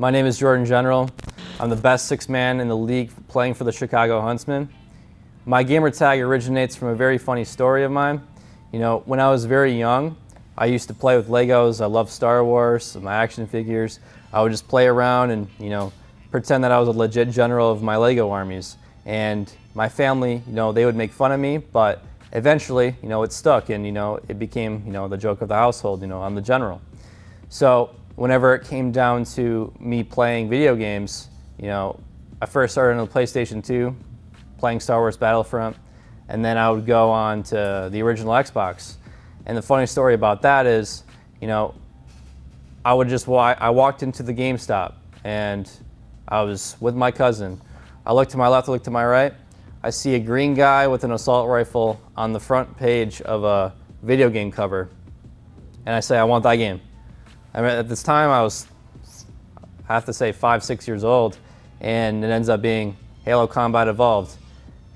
My name is Jordan General. I'm the best six man in the league playing for the Chicago Huntsmen. My gamer tag originates from a very funny story of mine. You know, when I was very young, I used to play with Legos. I love Star Wars, my action figures. I would just play around and, you know, pretend that I was a legit general of my Lego armies. And my family, you know, they would make fun of me, but eventually, you know, it stuck and, you know, it became, you know, the joke of the household, you know, I'm the general. So whenever it came down to me playing video games, you know, I first started on the PlayStation 2, playing Star Wars Battlefront, and then I would go on to the original Xbox. And the funny story about that is, you know, I would just walk, I walked into the GameStop and I was with my cousin. I look to my left, I look to my right. I see a green guy with an assault rifle on the front page of a video game cover. And I say, I want that game. I mean, at this time, I was, I have to say, five, six years old, and it ends up being Halo Combat Evolved.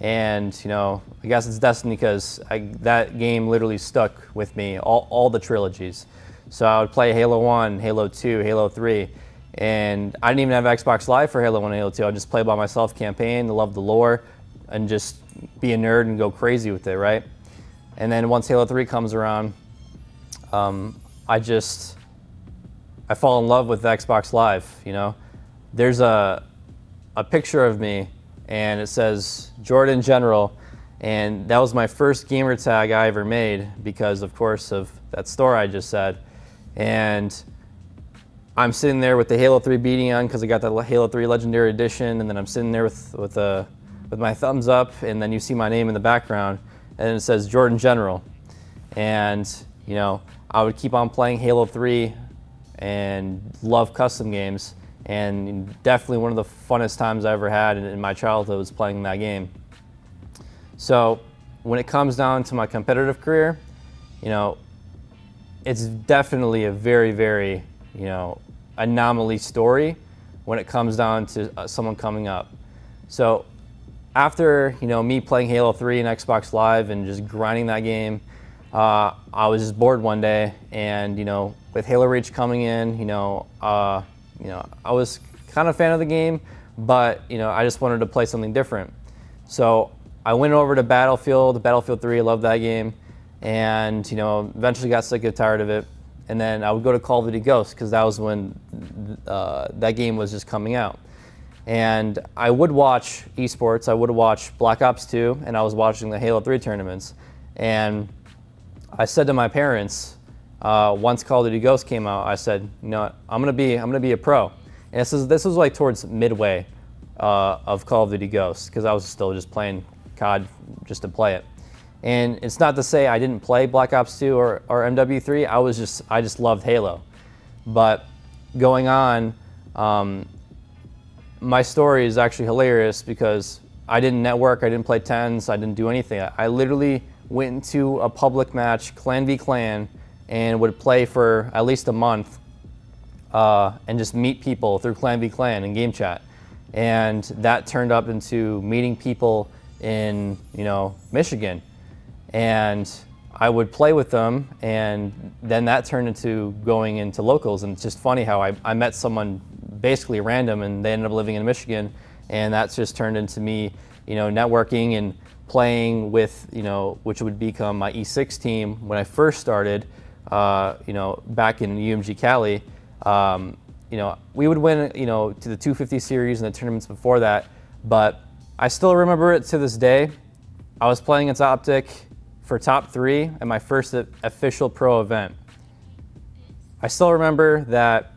And, you know, I guess it's destiny because that game literally stuck with me, all, all the trilogies. So I would play Halo 1, Halo 2, Halo 3, and I didn't even have Xbox Live for Halo 1 and Halo 2. I just play by myself campaign, love the lore, and just be a nerd and go crazy with it, right? And then once Halo 3 comes around, um, I just, I fall in love with Xbox Live, you know? There's a, a picture of me and it says Jordan General, and that was my first gamer tag I ever made because, of course, of that store I just said. And I'm sitting there with the Halo 3 beating on because I got the Halo 3 Legendary Edition, and then I'm sitting there with with a with my thumbs up, and then you see my name in the background, and it says Jordan General, and you know I would keep on playing Halo 3 and love custom games, and definitely one of the funnest times I ever had in, my childhood was playing that game. So when it comes down to my competitive career, you know, it's definitely a very, very, you know, anomaly story when it comes down to uh, someone coming up. So after, you know, me playing Halo 3 and Xbox Live and just grinding that game, uh, I was just bored one day and, you know, with Halo Reach coming in, you know, uh, you know, I was kind of a fan of the game, but, you know, I just wanted to play something different. So I went over to Battlefield, Battlefield 3, I love that game and you know eventually got sick and tired of it and then i would go to call of duty ghosts because that was when uh, that game was just coming out and i would watch esports i would watch black ops 2 and i was watching the halo 3 tournaments and i said to my parents uh, once call of duty ghosts came out i said you know i'm to be i'm to be a pro and this is this was like towards midway uh, of call of duty ghosts because i was still just playing cod just to play it and it's not to say I didn't play Black Ops 2 or, or MW3. I was just I just loved Halo. But going on, um, my story is actually hilarious because I didn't network, I didn't play tens, I didn't do anything. I literally went into a public match, clan v clan, and would play for at least a month uh, and just meet people through clan v clan and game chat. And that turned up into meeting people in you know Michigan and I would play with them, and then that turned into going into locals. And it's just funny how I, I met someone basically random, and they ended up living in Michigan, and that's just turned into me, you know, networking and playing with, you know, which would become my E6 team when I first started, uh, you know, back in UMG Cali. Um, you know, we would win, you know, to the 250 series and the tournaments before that, but I still remember it to this day. I was playing against Optic for top three at my first official pro event. I still remember that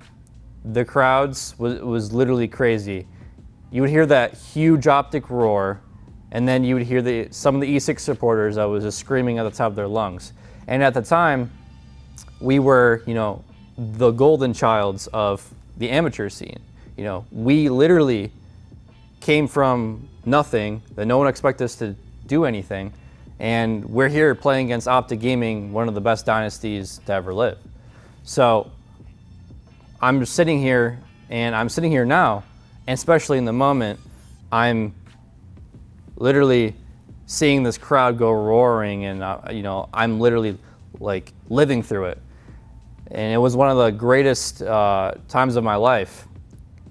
the crowds was, was literally crazy. You would hear that huge optic roar, and then you would hear the, some of the E6 supporters that was just screaming at the top of their lungs. And at the time, we were, you know, the golden childs of the amateur scene. You know, we literally came from nothing, that no one expected us to do anything, and we're here playing against Optic Gaming, one of the best dynasties to ever live. So I'm sitting here and I'm sitting here now, and especially in the moment, I'm literally seeing this crowd go roaring and uh, you know I'm literally like living through it and it was one of the greatest uh, times of my life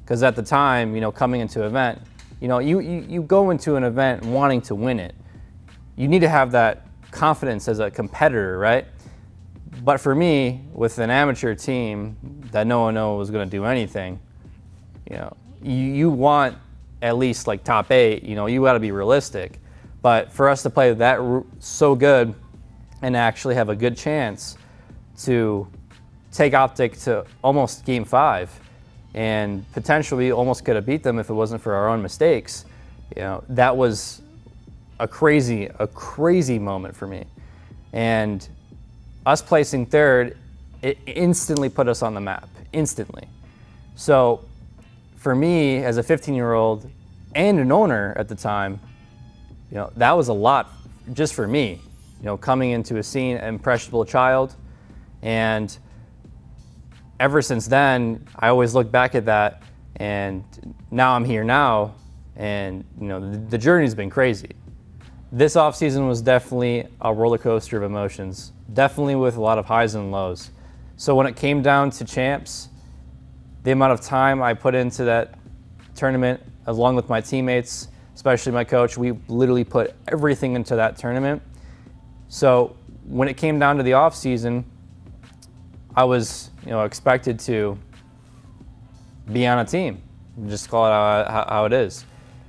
Because at the time, you know, coming into an event, you know, you, you, you go into an event wanting to win it. You need to have that confidence as a competitor, right? But for me, with an amateur team that no one knew was going to do anything, you know, you, you want at least like top eight. You know, you got to be realistic. But for us to play that so good and actually have a good chance to take Optic to almost game five and potentially almost could have beat them if it wasn't for our own mistakes, you know, that was a crazy, a crazy moment for me. And us placing third, it instantly put us on the map, instantly. So for me, as a 15 year old and an owner at the time, you know, that was a lot just for me, you know, coming into a scene, impressionable child. And ever since then, I always look back at that and now I'm here now and you know the, the journey's been crazy. This off season was definitely a roller coaster of emotions, definitely with a lot of highs and lows. So when it came down to champs, the amount of time I put into that tournament, along with my teammates, especially my coach, we literally put everything into that tournament. So when it came down to the off season, I was you know expected to be on a team. Just call it how, how it is.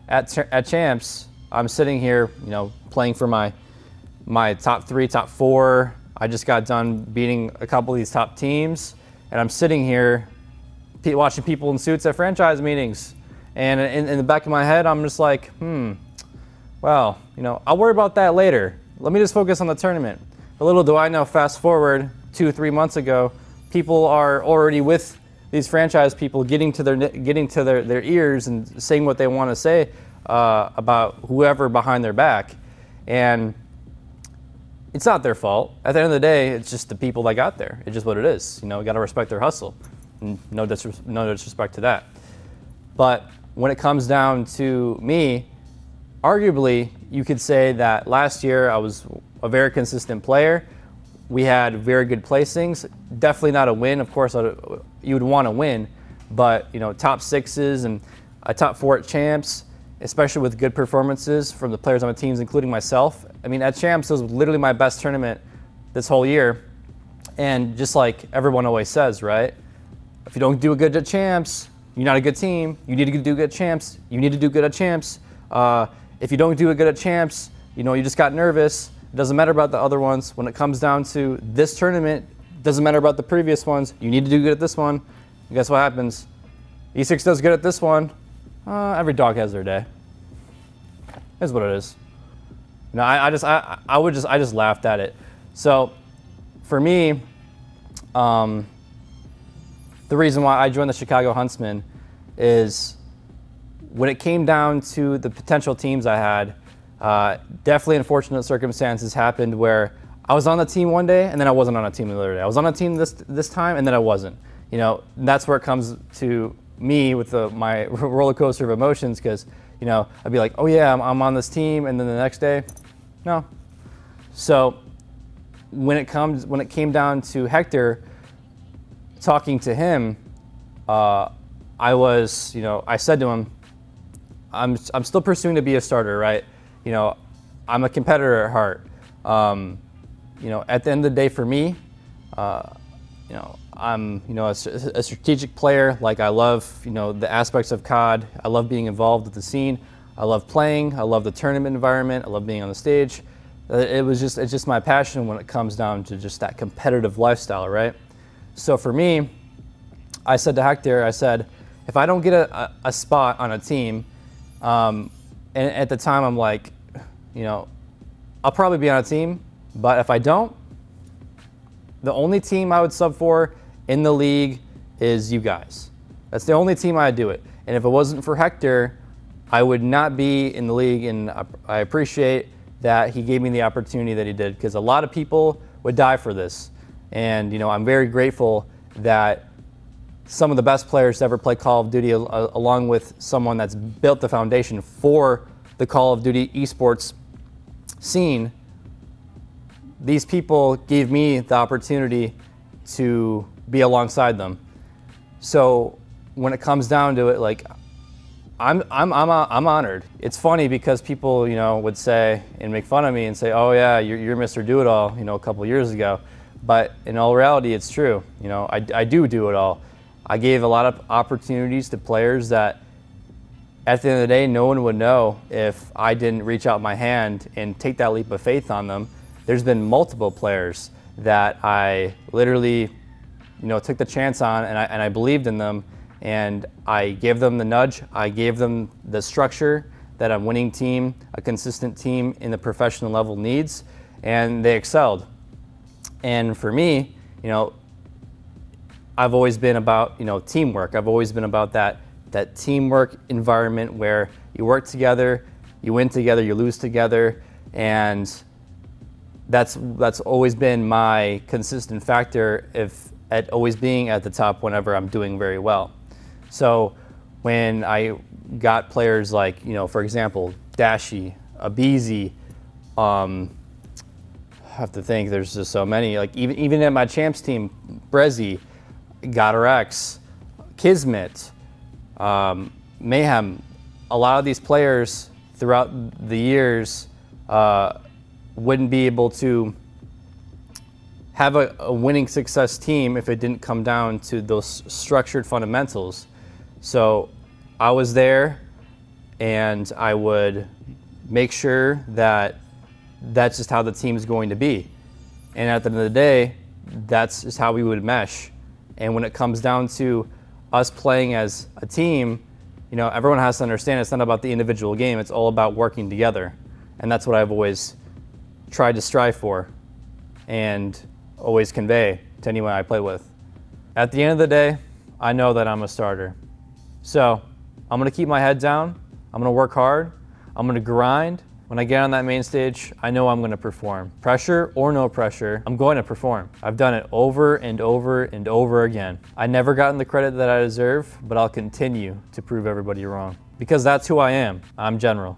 At at champs, I'm sitting here, you know, playing for my my top three, top four. I just got done beating a couple of these top teams, and I'm sitting here watching people in suits at franchise meetings. And in, in, the back of my head, I'm just like, hmm, well, you know, I'll worry about that later. Let me just focus on the tournament. But little do I know, fast forward two, three months ago, people are already with these franchise people getting to their, getting to their, their ears and saying what they want to say uh, about whoever behind their back. And it's not their fault. At the end of the day, it's just the people that got there. It's just what it is. You know, got to respect their hustle. No, disres- no disrespect to that. But when it comes down to me, arguably, you could say that last year I was a very consistent player. We had very good placings. Definitely not a win. Of course, you would want to win, but you know, top sixes and a top four at champs, especially with good performances from the players on the teams, including myself. I mean, at champs, it was literally my best tournament this whole year. And just like everyone always says, right? If you don't do a good at champs, you're not a good team. You need to do good at champs. You need to do good at champs. Uh, if you don't do it good at champs, you know, you just got nervous. It doesn't matter about the other ones. When it comes down to this tournament, doesn't matter about the previous ones. You need to do good at this one. And guess what happens? E6 does good at this one. Uh, every dog has their day. Is what it is. You know, I, I just I, I would just I just laughed at it. So for me, um, the reason why I joined the Chicago Huntsmen is when it came down to the potential teams I had, uh, definitely unfortunate circumstances happened where I was on the team one day and then I wasn't on a team the other day. I was on a team this this time and then I wasn't. You know, that's where it comes to me with the, my roller coaster of emotions because you know I'd be like, oh yeah, I'm, I'm on this team, and then the next day, no. So when it comes when it came down to Hector, talking to him, uh, I was, you know, I said to him, I'm, I'm still pursuing to be a starter, right? You know, I'm a competitor at heart. Um, you know, at the end of the day, for me, uh, you know, I'm, you know, a, a, strategic player. Like I love, you know, the aspects of COD. I love being involved with the scene. I love playing. I love the tournament environment. I love being on the stage. Uh, it was just, it's just my passion when it comes down to just that competitive lifestyle, right? So for me, I said to Hector, I said, if I don't get a, a spot on a team, um, and at the time I'm like, you know, I'll probably be on a team, but if I don't, the only team I would sub for in the league is you guys. That's the only team I'd do it. And if it wasn't for Hector, I would not be in the league. And I appreciate that he gave me the opportunity that he did because a lot of people would die for this. And you know, I'm very grateful that some of the best players to ever play Call of Duty, uh, along with someone that's built the foundation for the Call of Duty esports scene, these people gave me the opportunity to be alongside them. So when it comes down to it, like I'm, I'm, I'm, I'm honored. It's funny because people, you know, would say and make fun of me and say, oh yeah, you're, you're Mr. Do-It-All, you know, a couple years ago. But in all reality, it's true. You know, I, I do do it all. I gave a lot of opportunities to players that at the end of the day, no one would know if I didn't reach out my hand and take that leap of faith on them. There's been multiple players that I literally, you know, took the chance on and I, and I believed in them and I gave them the nudge. I gave them the structure that a winning team, a consistent team in the professional level needs, and they excelled. And for me, you know, I've always been about, you know, teamwork. I've always been about that that teamwork environment where you work together, you win together, you lose together, and that's that's always been my consistent factor if at always being at the top whenever I'm doing very well. So when I got players like, you know, for example, Dashy, Abezy, um, I have to think there's just so many. Like even even at my champs team, Breszy, GodRx, Kismet, um, Mayhem, a lot of these players throughout the years uh, wouldn't be able to have a, a, winning success team if it didn't come down to those structured fundamentals. So I was there and I would make sure that that's just how the team is going to be. And at the end of the day, that's just how we would mesh. And when it comes down to us playing as a team, you know, everyone has to understand it's not about the individual game, it's all about working together. And that's what I've always tried to strive for and always convey to anyone I play with. At the end of the day, I know that I'm a starter. So I'm gonna keep my head down, I'm gonna work hard, I'm gonna grind, when I get on that main stage, I know I'm gonna perform. Pressure or no pressure, I'm going to perform. I've done it over and over and over again. I never gotten the credit that I deserve, but I'll continue to prove everybody wrong. Because that's who I am. I'm General.